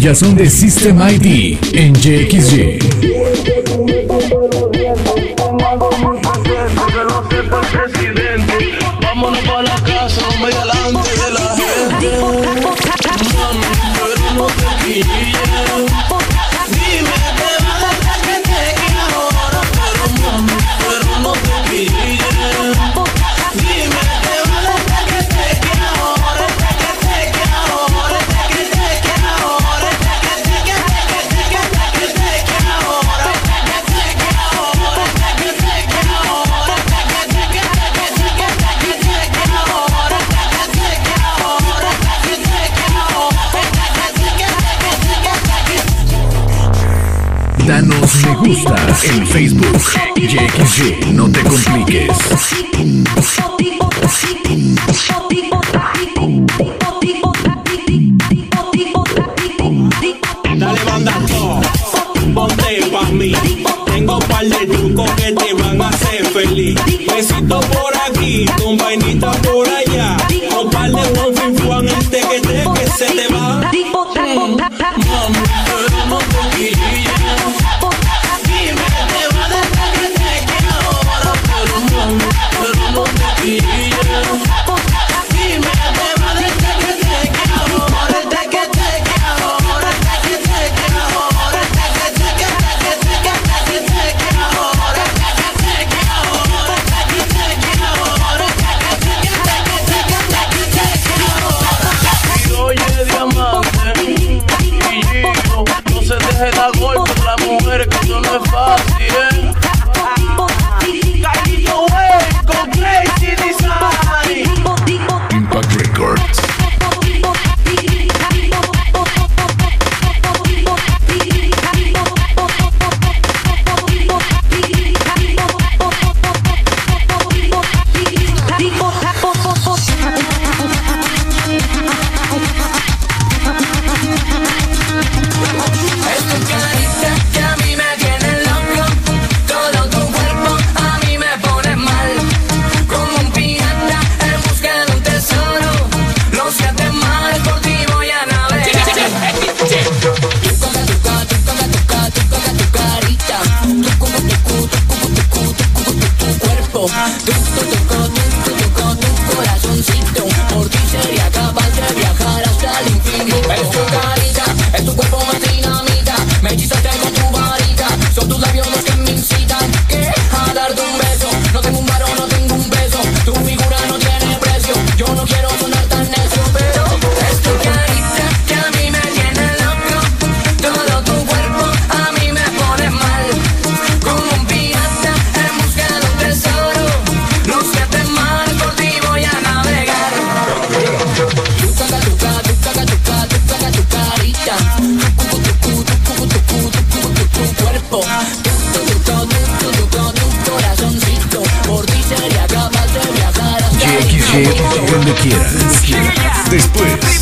ya son de System ID en JXY. en Facebook. JXG, no te compliques. Tú, tú, tú, con, tú, tú, con un corazoncito. Porque Donde quieras. Donde quieras. Después.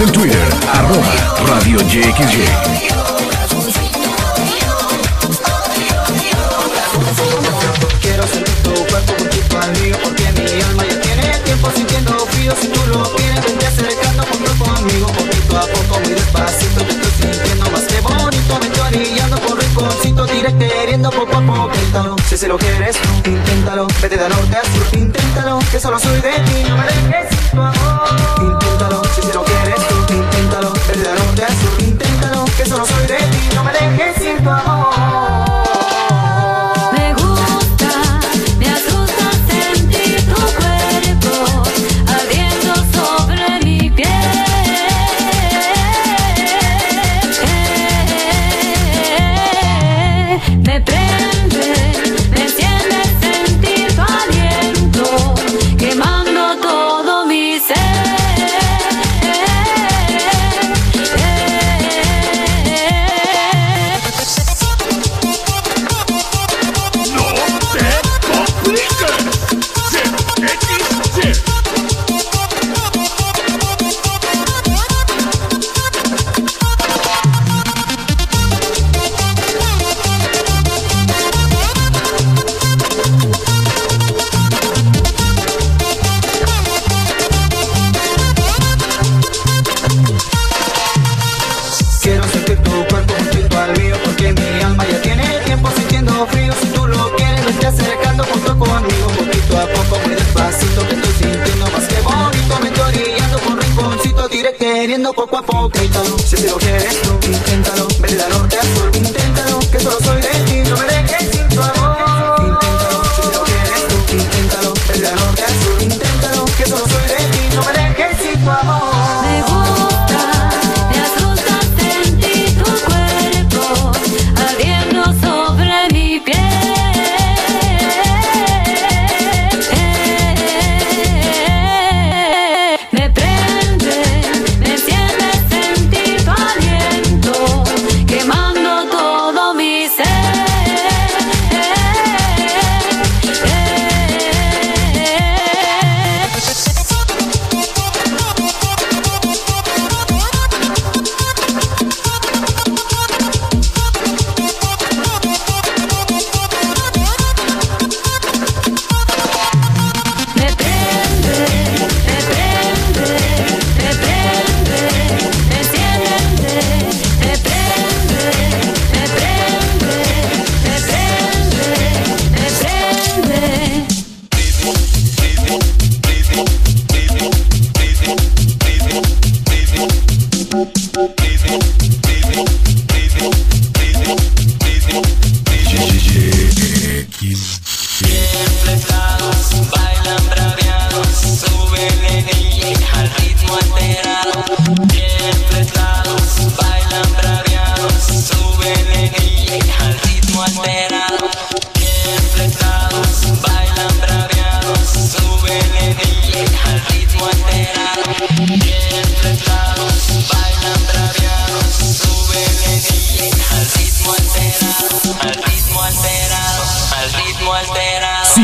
Síguenos en Twitter, arroba Radio JXJ. Quiero sentir tu cuerpo con tu palillo Porque mi alma ya tiene tiempo sintiendo frío Si tú lo quieres, vente acercando, ponlo conmigo Poquito a poco, muy despacito tires queriendo poco a poco. Inténtalo, si se lo quieres, inténtalo. Vete de norte a sur, inténtalo. Que solo soy de ti, no me dejes tu amor. Inténtalo, si se lo quieres, inténtalo. Vete de norte a sur.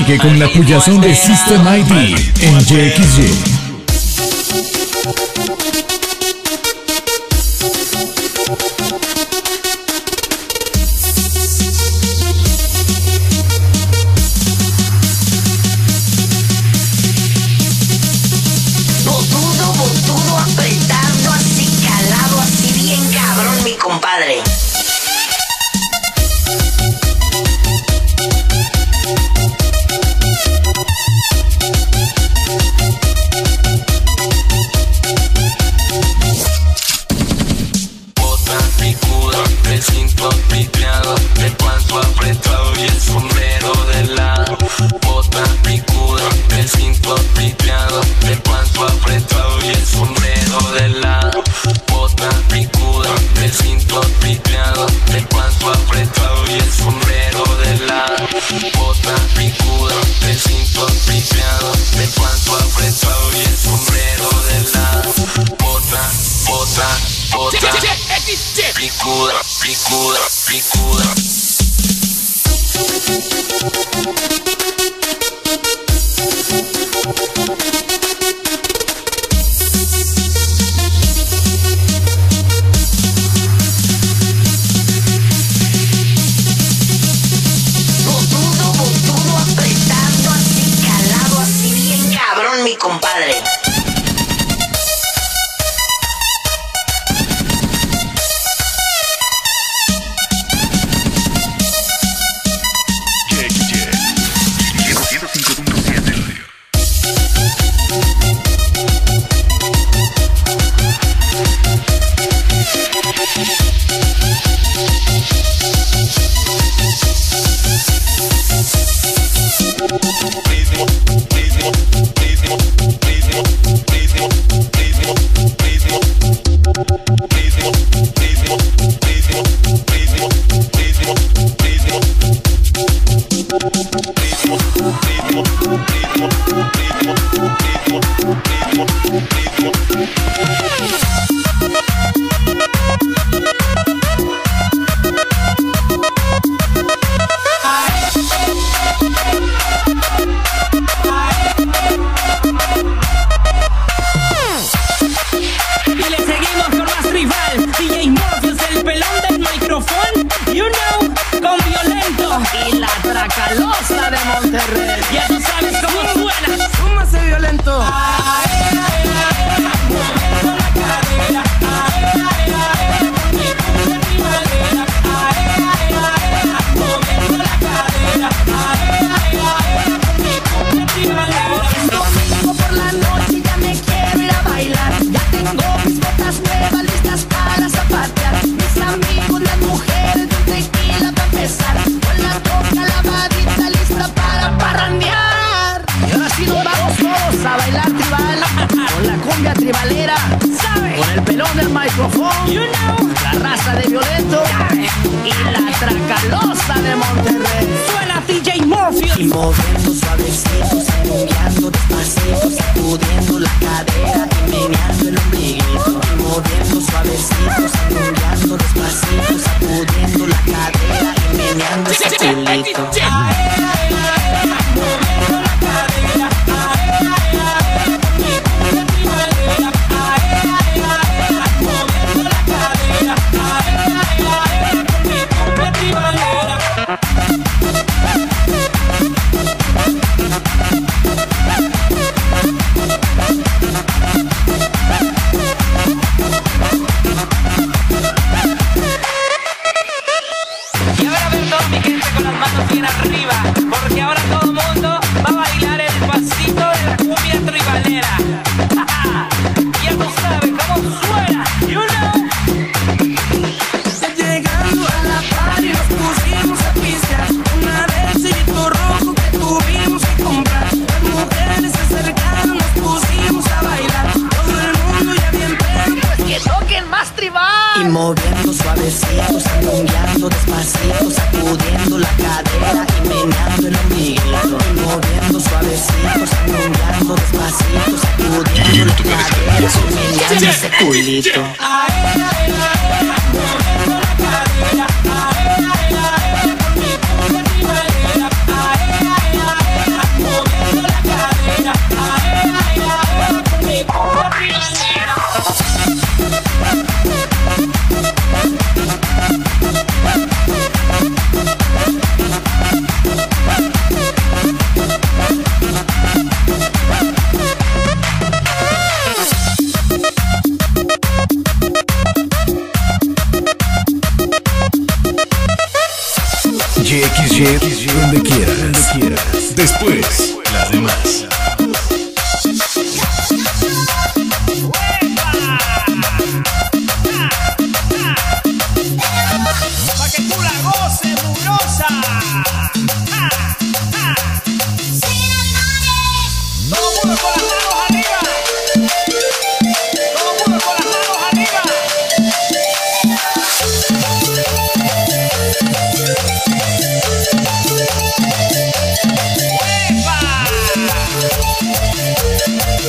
Sigue con la puyazón de System ID en YXY. el sombrero de la mi compadre. escandalosa de Monterrey. Suena DJ Morpheus. Y moviendo suavecitos y moviendo despacitos sacudiendo la cadera y meneando el ombliguito. Y moviendo suavecitos y moviendo despacitos sacudiendo la cadera y meneando ese culito. saboreando suavecito, saboreando despacito, sacudiendo la cadera, ese culito. Donde quieras. Después, las demás.